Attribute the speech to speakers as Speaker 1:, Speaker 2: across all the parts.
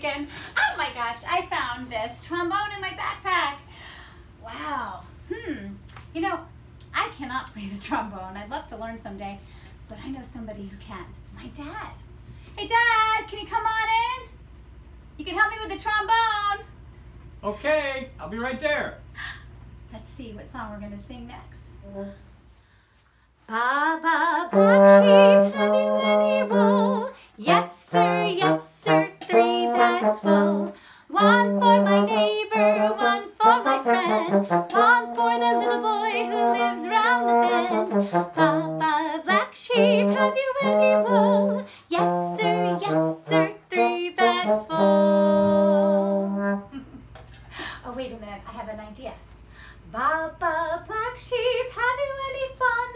Speaker 1: chicken. Oh my gosh, I found this trombone in my backpack. Wow. Hmm. You know, I cannot play the trombone. I'd love to learn someday, but I know somebody who can. My dad. Hey, Dad, can you come on in? You can help me with the trombone.
Speaker 2: Okay, I'll be right there.
Speaker 1: Let's see what song we're going to sing next. Bah Bah Black Sheep, have you any wool? Yes, sir, yes, the boy who lives round the bend. Bah Bah Black Sheep, have you any wool? Yes, sir, yes, sir, three bags full. oh, wait a minute, I have an idea. Bah Bah Black Sheep, have you any fun?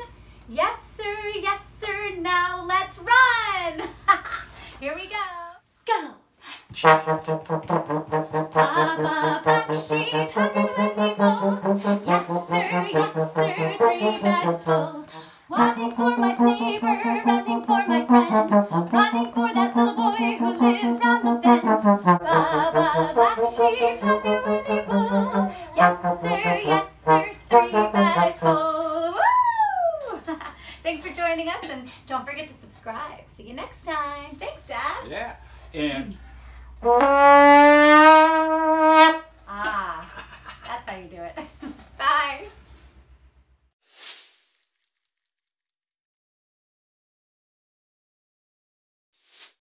Speaker 1: Yes, sir, yes, sir, now let's run! Here we go. Go! Baba Sir, yes, three bags full. Running for my neighbor, running for my friend, running for that little boy who lives round the bend. Bah Bah Black Sheep, have you any wool? Yes, sir, yes, sir, three bags full. Woo! Thanks for joining us, and don't forget to subscribe. See you next time. Thanks, Dad.
Speaker 2: Yeah, and